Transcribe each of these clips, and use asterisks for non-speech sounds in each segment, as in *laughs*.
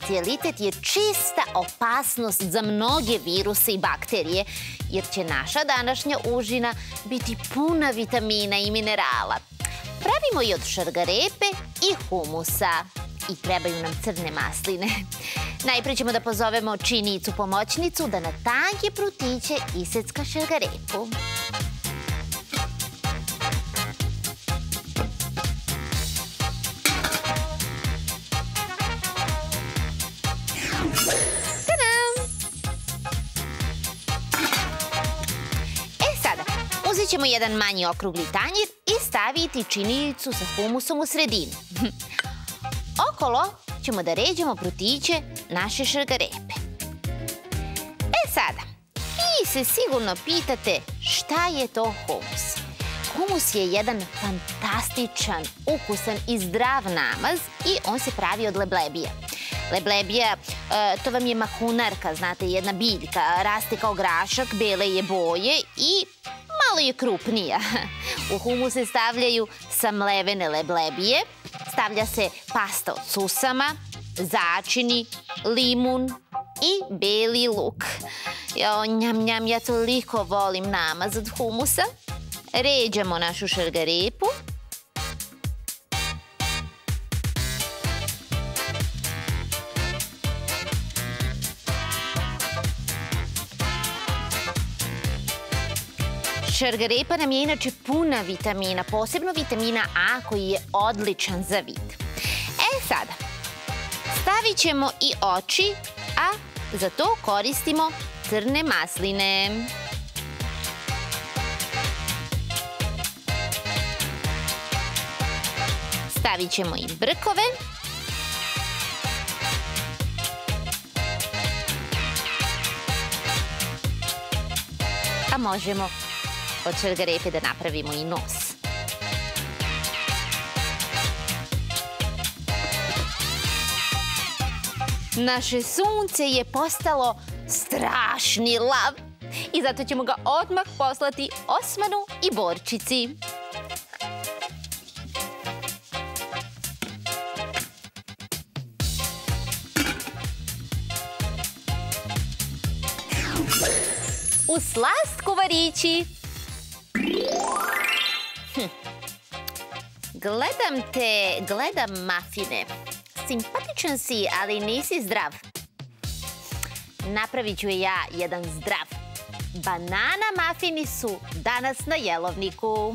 Specijalitet je čista opasnost za mnoge viruse i bakterije, jer će naša današnja užina biti puna vitamina i minerala. Pravimo i od šargarepe i humusa. I trebaju nam crne masline. Najprije ćemo da pozovemo činicu pomoćnicu da na tanke prutiće isecka šargarepu. Uzet ćemo jedan manji okrugli tanjir i staviti činjenicu sa humusom u sredinu. *laughs* Okolo ćemo da ređemo prutiće naše šargarepe. E sada, vi se sigurno pitate šta je to humus. Humus je jedan fantastičan, ukusan i zdrav namaz i on se pravi od leblebija. Leblebija, e, to vam je mahunarka, znate, jedna biljka, raste kao grašak, bele je boje i malo je krupnija. U humu se stavljaju samlevene leblebije, stavlja se pasta od susama, začini, limun i beli luk. Jo, njam, njam, ja toliko volim namaz od humusa. Ređamo našu šargarepu Šargarepa nam je inače puna vitamina, posebno vitamina A koji je odličan za vid. E sada, stavit ćemo i oči, a za to koristimo crne masline. Stavit ćemo i brkove. A možemo od šargarepe da napravimo i nos. Naše sunce je postalo strašni lav i zato ćemo ga odmah poslati Osmanu i Borčici. U slast kuvarići! Gledam te, gledam mafine. Simpatičan si, ali nisi zdrav. Napravit ću ja jedan zdrav. Banana mafini su danas na jelovniku.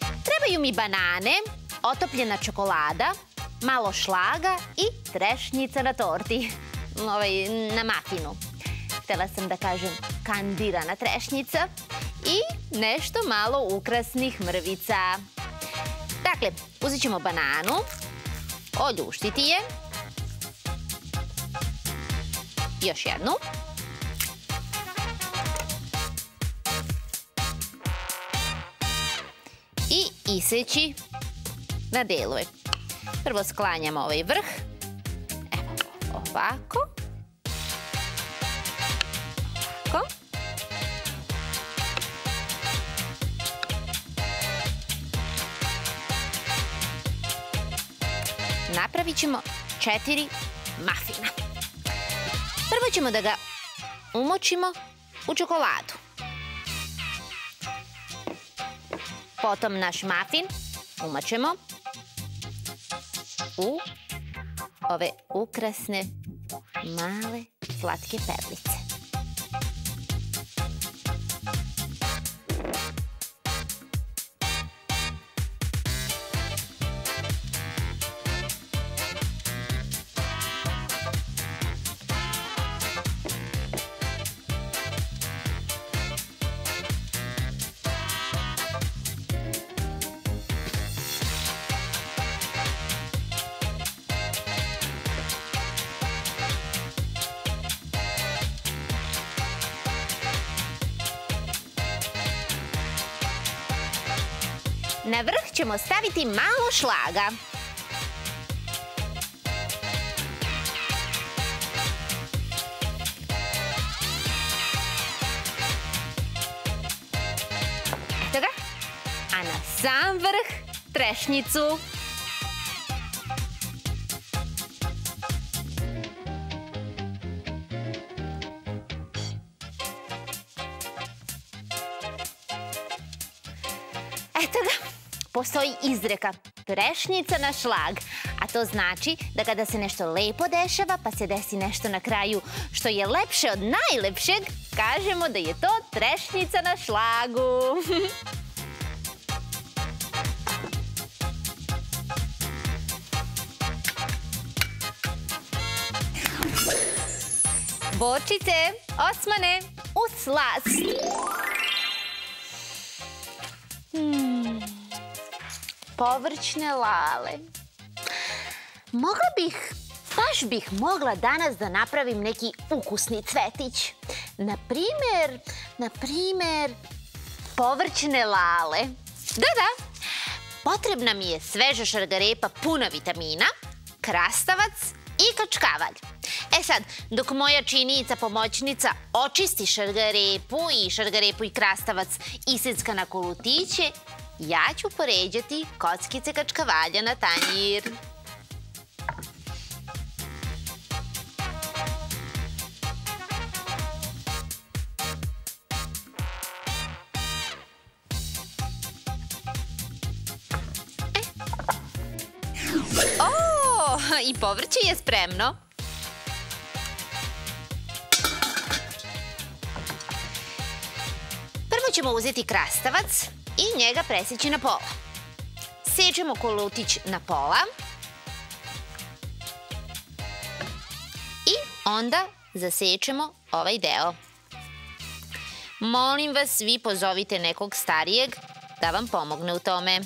Trebaju mi banane, otopljena čokolada, malo šlaga i trešnjica na torti. Ovaj, na mafinu. Htjela sam da kažem kandirana trešnjica i nešto malo ukrasnih mrvica. Dakle, uzet ćemo bananu, oljuštiti je. Još jednu. I iseći na delove. Prvo sklanjamo ovaj vrh. Evo, ovako. Napravit ćemo četiri mafina. Prvo ćemo da ga umočimo u čokoladu. Potom naš mafin umočemo u ove ukrasne male slatke perlice. Na vrh ćemo staviti malo šlaga. Eto ga. A na sam vrh trešnjicu. Postoji izreka prešnica na šlag, a to znači da kada se nešto lepo dešava pa se desi nešto na kraju što je lepše od najlepšeg, kažemo da je to trešnica na šlagu. *laughs* Bočice, Osmane, u slast! Povrćne lale. Mogla bih, baš bih mogla danas da napravim neki ukusni cvetić. Na primjer, na primjer, povrćne lale. Da, da, potrebna mi je sveža šargarepa puna vitamina, krastavac i kačkavalj. E sad, dok moja činijica pomoćnica očisti šargarepu i šargarepu i krastavac isecka na kolutiće, ja ću poređati kockice kačkavalja na tanjir. E. O, i povrće je spremno. ćemo uzeti krastavac i njega presjeći na pola. Sečemo kolutić na pola. I onda zasečemo ovaj deo. Molim vas, vi pozovite nekog starijeg da vam pomogne u tome.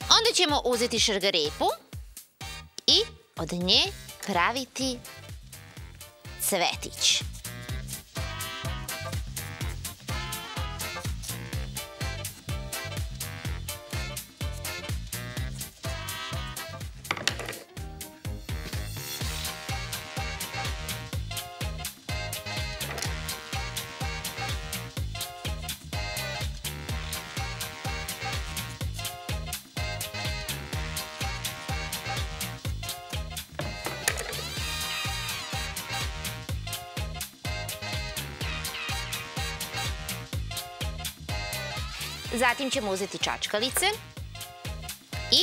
Onda ćemo uzeti šargarepu od nje praviti cvetić. Zatim ćemo uzeti čačkalice i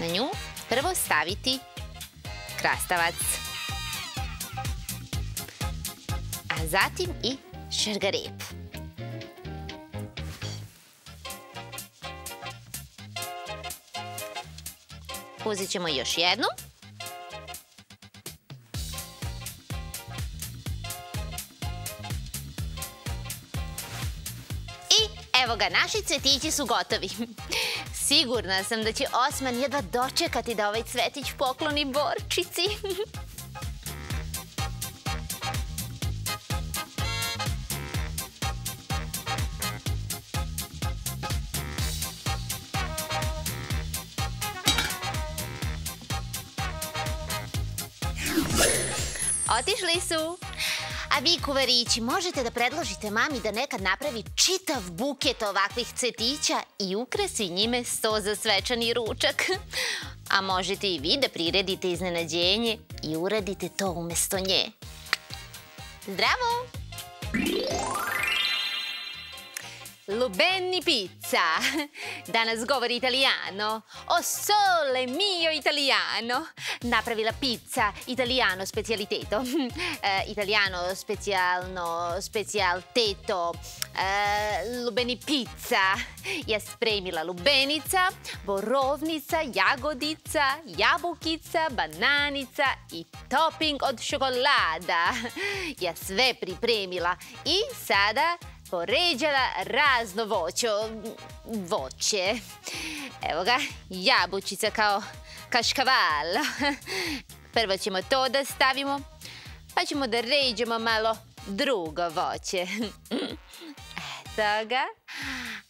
na nju prvo staviti krastavac. A zatim i šargarepu. Uzet ćemo još jednu. Evo ga, naši cvetići su gotovi. *laughs* Sigurna sam da će Osman jedva dočekati da ovaj cvetić pokloni Borčici. *laughs* Otišli su. A vi, kuvarići, možete da predložite mami da nekad napravi čitav buket ovakvih cvetića i ukrasi njime sto za svečani ručak. A možete i vi da priredite iznenađenje i uradite to umesto nje. Zdravo! Lubeni pizza. *laughs* Danas govori italijano. O sole mio italiano. Napravila pizza italiano specialiteto. *laughs* E, italiano specijalno specijalteto. E, lubeni pizza. Ja spremila lubenica, borovnica, jagodica, jabukica, bananica i topping od šokolada. Ja *laughs* sve pripremila i sada poređala razno voće. Voće. Evo ga, jabučica kao kaškaval. *laughs* Prvo ćemo to da stavimo, pa ćemo da ređemo malo drugo voće. *laughs* Eto ga.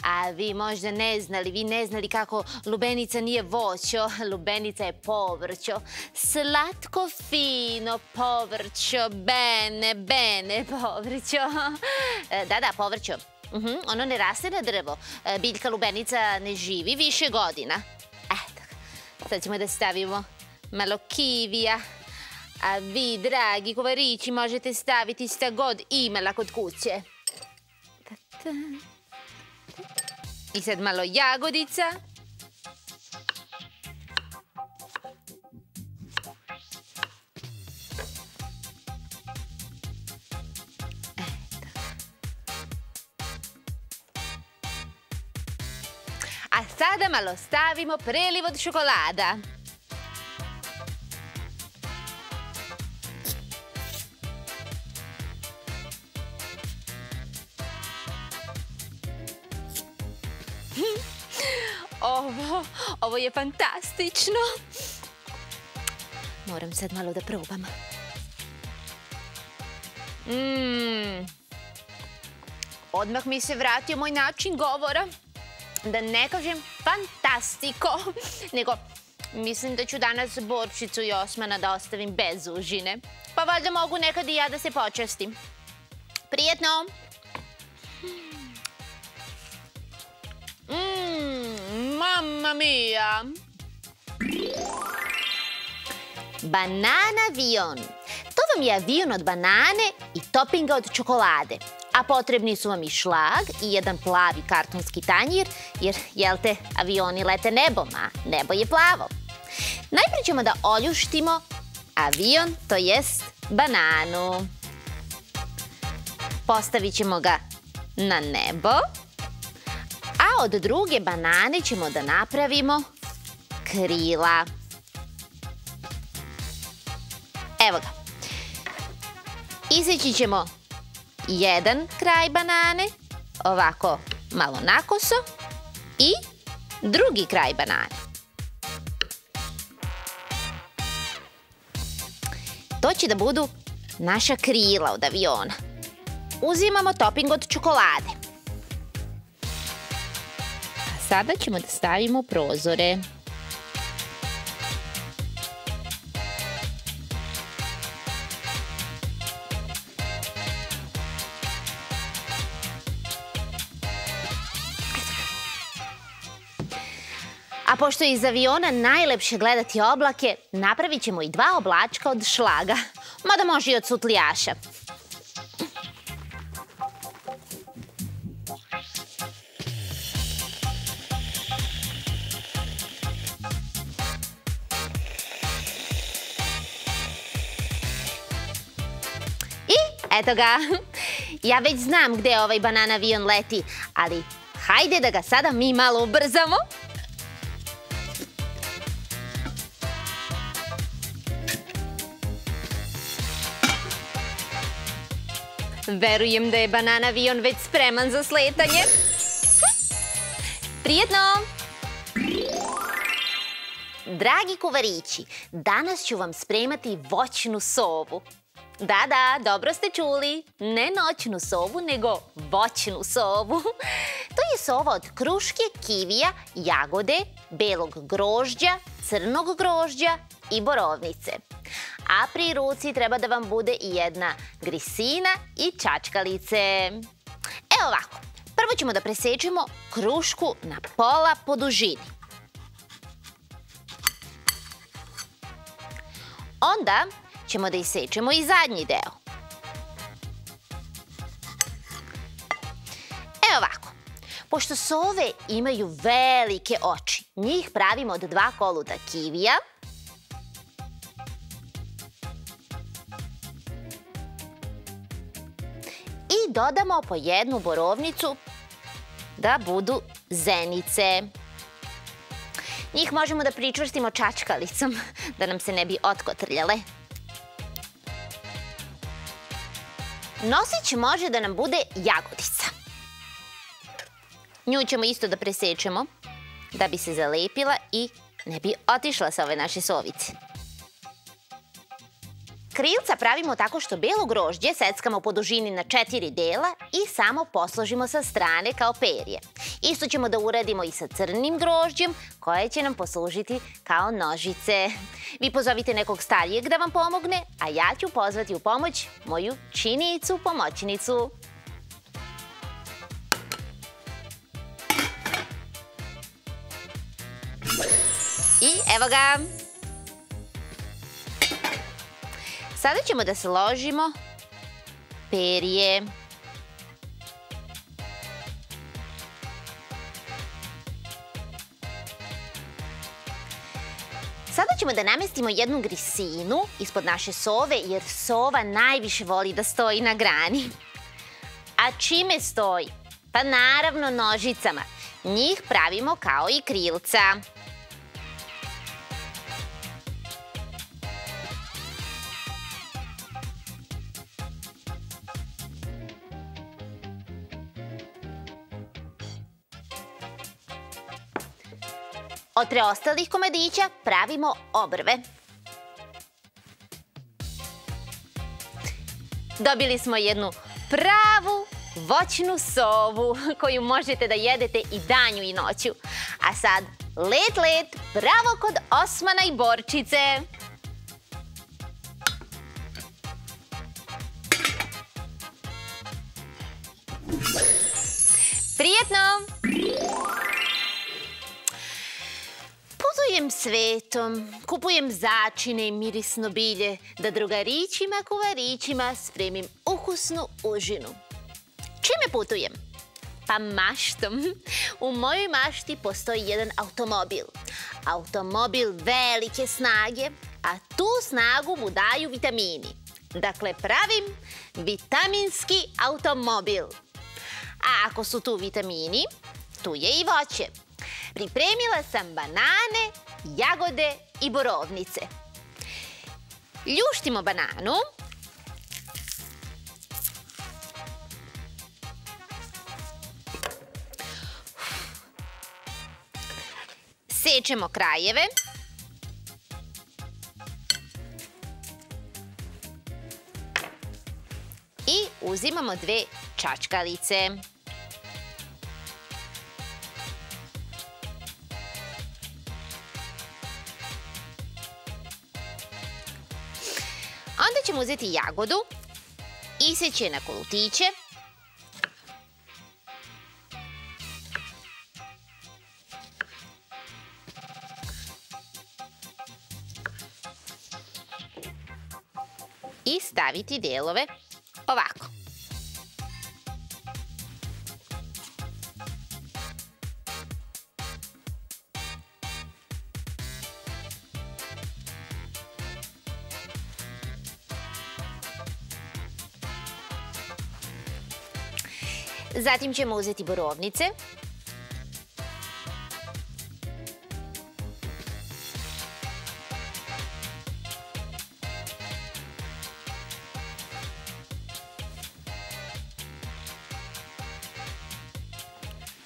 A vi možda ne znali, vi ne znali kako lubenica nije voćo, *laughs* lubenica je povrćo. Slatko, fino povrćo, bene, bene *laughs* povrćo. E, da, da, povrćo. Mhm, ono ne raste na drvo. E, biljka lubenica ne živi više godina. Eto, sad ćemo da stavimo malo kivija. A vi, dragi kovarići, možete staviti šta god imala kod kuće. I sad malo jagodica. A sada malo stavimo preliv od šokolada. Ovo, je fantastično. Moram sad malo da probam. Mmm. Odmah mi se vratio moj način govora. Da ne kažem fantastiko, *laughs* nego mislim da ću danas borčicu i osmana da ostavim bez užine. Pa valjda mogu nekad i ja da se počestim. Prijetno! Mamma mia! Banana avion. To vam je avion od banane i topinga od čokolade. A potrebni su vam i šlag i jedan plavi kartonski tanjir, jer, jel te, avioni lete nebom, a nebo je plavo. Najprije ćemo da oljuštimo avion, to jest bananu. Postavit ćemo ga na nebo. Od druge banane ćemo da napravimo krila. Evo ga. Iseći ćemo jedan kraj banane, ovako malo nakoso i drugi kraj banane. To će da budu naša krila od aviona. Uzimamo topping od čokolade. Sada ćemo da stavimo prozore. A pošto je iz aviona najlepše gledati oblake, napravit ćemo i dva oblačka od šlaga. Mada može i od sutlijaša. Eto ga. Ja već znam gde ovaj banan avion leti, ali hajde da ga sada mi malo ubrzamo. Verujem da je banan avion već spreman za sletanje. Prijetno! Dragi kuvarići, danas ću vam spremati voćnu sovu. Da, da, dobro ste čuli. Ne noćnu sovu, nego voćnu sovu. *laughs* To je sova od kruške, kivija, jagode, belog grožđa, crnog grožđa i borovnice. A pri ruci treba da vam bude i jedna grisina i čačkalice. Evo ovako, prvo ćemo da presečemo krušku na pola po dužini. Onda ćemo da isečemo i zadnji deo. Evo ovako. Pošto sove imaju velike oči, njih pravimo od dva koluta kivija. I dodamo po jednu borovnicu da budu zenice. Njih možemo da pričvrstimo čačkalicom, *laughs* da nam se ne bi otkotrljale. Nosić može da nam bude jagodica. Nju ćemo isto da presečemo da bi se zalepila i ne bi otišla sa ove naše sovice. Krilca pravimo tako što belo grožđe seckamo po dužini na četiri dela i samo posložimo sa strane kao perje. Isto ćemo da uradimo i sa crnim grožđem koje će nam poslužiti kao nožice. Vi pozovite nekog starijeg da vam pomogne, a ja ću pozvati u pomoć moju činicu pomoćnicu. I evo ga! Sada ćemo da složimo perje. Sada ćemo da namestimo jednu grisinu ispod naše sove, jer sova najviše voli da stoji na grani. A čime stoji? Pa naravno nožicama. Njih pravimo kao i krilca. Od preostalih komadića pravimo obrve. Dobili smo jednu pravu voćnu sovu *laughs* koju možete da jedete i danju i noću. A sad, let, let, pravo kod Osmana i Borčice. Prijetno! Putujem svetom, kupujem začine i mirisno bilje, da drugarićima kuvarićima spremim ukusnu užinu. Čime putujem? Pa maštom. U mojoj mašti postoji jedan automobil. Automobil velike snage, a tu snagu mu daju vitamini. Dakle, pravim vitaminski automobil. A ako su tu vitamini, tu je i voće. Pripremila sam banane, jagode i borovnice. Ljuštimo bananu. Sečemo krajeve. I uzimamo dve čačkalice. Onda ćemo uzeti jagodu, iseći je na kolutiće. I staviti delove ovako. Zatim ćemo uzeti borovnice.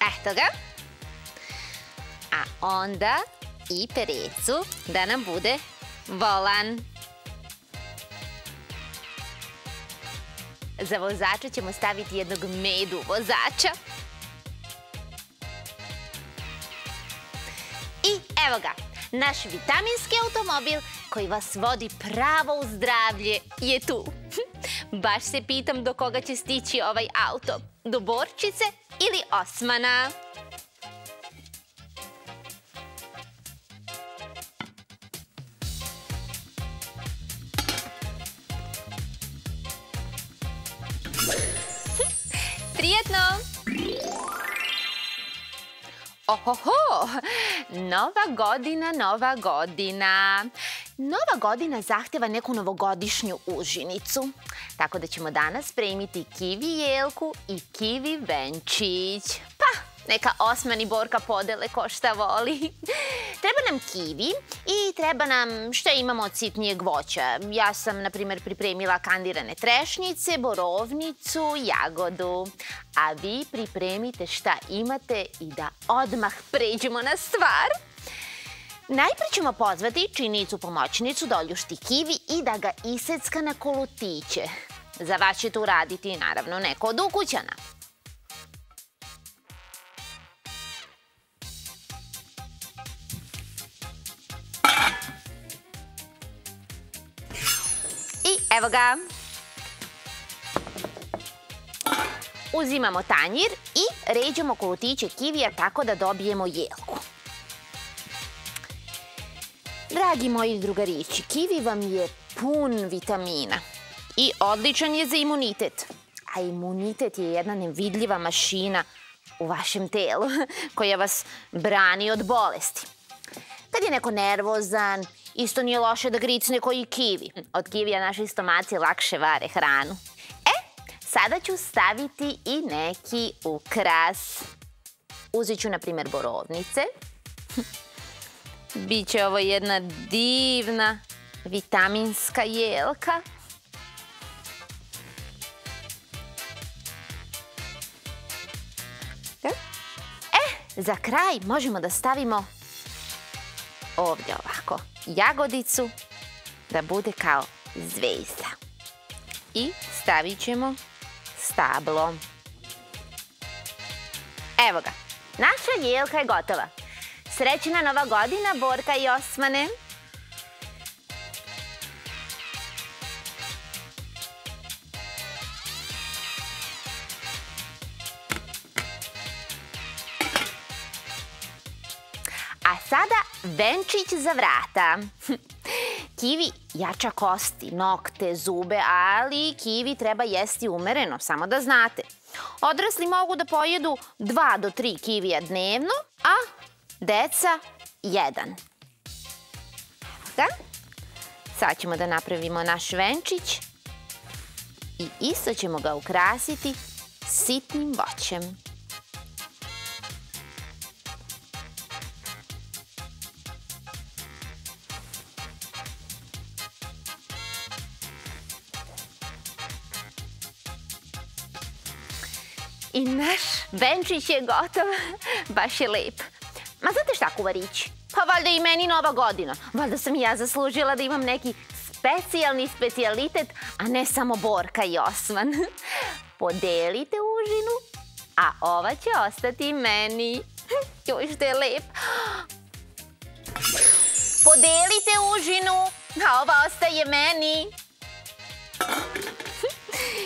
Eto ga. A onda i perecu da nam bude volan. Za vozača ćemo staviti jednog medu vozača. I evo ga, naš vitaminski automobil koji vas vodi pravo u zdravlje je tu. *laughs* Baš se pitam do koga će stići ovaj auto. Do Borčice ili Osmana? Prijetno! Ohoho! Nova godina, nova godina. Nova godina zahteva neku novogodišnju užinicu. Tako da ćemo danas spremiti kivi jelku i kivi venčić. Pa, neka Osman i Borka podele ko šta voli. Treba nam kivi i treba nam šta imamo od sitnijeg voća. Ja sam, na primjer, pripremila kandirane trešnjice, borovnicu, jagodu. A vi pripremite šta imate i da odmah pređemo na stvar. Najprej ćemo pozvati činicu pomoćnicu da oljušti kivi i da ga isecka na kolutiće. Za vas će to uraditi naravno neko od ukućana. Evo ga. Uzimamo tanjir i ređamo kolutiće kivija tako da dobijemo jelku. Dragi moji drugarići, kivi vam je pun vitamina i odličan je za imunitet. A imunitet je jedna nevidljiva mašina u vašem telu *laughs* koja vas brani od bolesti. Kad je neko nervozan, isto nije loše da gricne koji kivi. Od kivija naši stomaci lakše vare hranu. E, sada ću staviti i neki ukras. Uzet ću, na primjer, borovnice. *laughs* Biće ovo jedna divna vitaminska jelka. E, za kraj možemo da stavimo ovdje ovako jagodicu da bude kao zvezda. I stavit ćemo stablo. Evo ga, naša jelka je gotova. Srećna nova godina, Borka i Osmane! A sada venčić za vrata. *laughs* Kivi jača kosti, nokte, zube, ali kivi treba jesti umereno, samo da znate. Odrasli mogu da pojedu 2 do 3 kivija dnevno, a deca jedan. Da? Sad ćemo da napravimo naš venčić i isto ćemo ga ukrasiti sitnim voćem. I naš venčić je gotov. Baš je lep. Ma znate šta, kuvarići? Pa valjda i meni nova godina. Valjda sam i ja zaslužila da imam neki specijalni specijalitet, a ne samo Borka i Osman. *laughs* Podelite užinu, a ova će ostati meni. *laughs* Joj, što je lep. *gasps* Podelite užinu, a ova ostaje meni.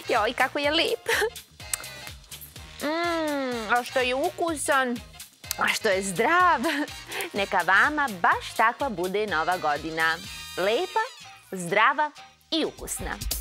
*laughs* Joj, kako je lep. Što je ukusan, a što je zdrav. *laughs* Neka vama baš takva bude nova godina. Lepa, zdrava i ukusna.